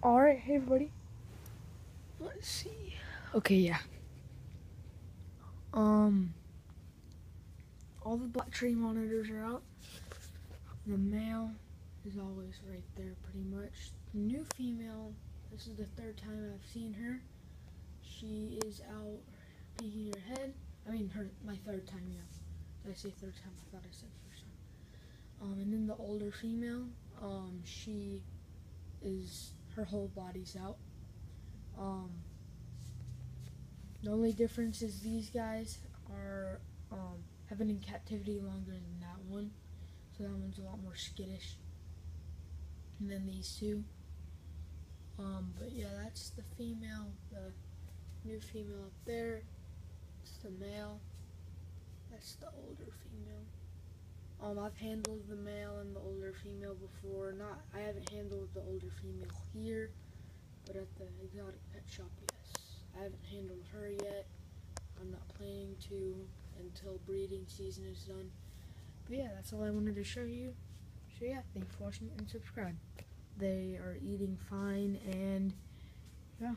All right, hey everybody. Let's see. Okay, yeah. Um, all the black tree monitors are out. The male is always right there, pretty much. The new female. This is the third time I've seen her. She is out peeking her head. I mean, her my third time. Yeah. Did I say third time? I thought I said first time. Um, and then the older female. Um, she is her whole body's out. Um, the only difference is these guys are um, have been in captivity longer than that one, so that one's a lot more skittish than these two. Um, but yeah, that's the female, the new female up there. It's the male. That's the older female. Um, I've handled the male and the older female before. Not, I haven't handled the older female here, but at the exotic pet shop, yes. I haven't handled her yet. I'm not planning to until breeding season is done. But yeah, that's all I wanted to show you. So yeah, thanks for watching and subscribe. They are eating fine and yeah.